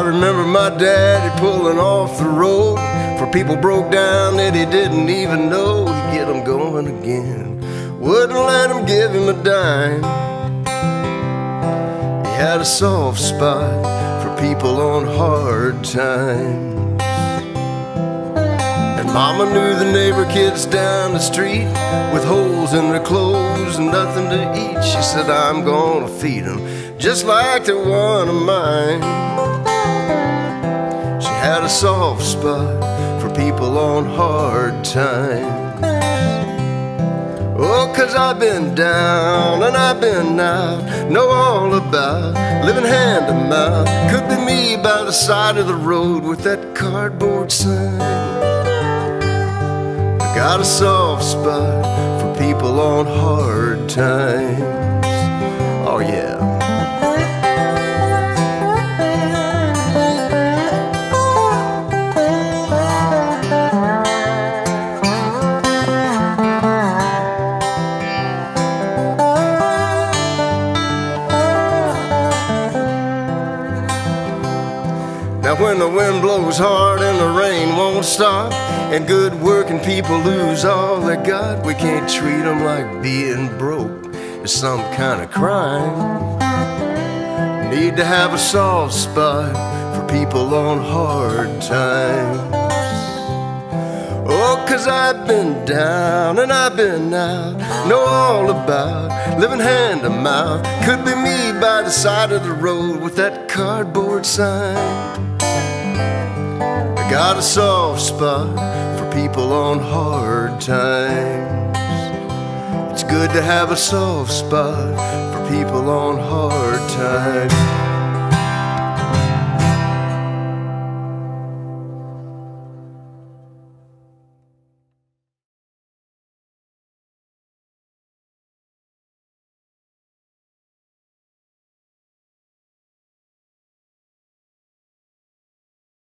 remember my daddy pulling off the road for people broke down that he didn't even know. He'd get them going again, wouldn't let them give him a dime. He had a soft spot for people on hard times. And Mama knew the neighbor kids down the street with holes in their clothes and nothing to eat. She said, I'm gonna feed them just like they're one of mine. Soft spot for people on hard times. Oh, cause I've been down and I've been out, know all about living hand to mouth. Could be me by the side of the road with that cardboard sign. I got a soft spot for people on hard times. Now, when the wind blows hard and the rain won't stop, and good working people lose all they got, we can't treat them like being broke is some kind of crime. Need to have a soft spot for people on hard times. Cause I've been down and I've been out, know all about living hand to mouth. Could be me by the side of the road with that cardboard sign. I got a soft spot for people on hard times. It's good to have a soft spot for people on hard.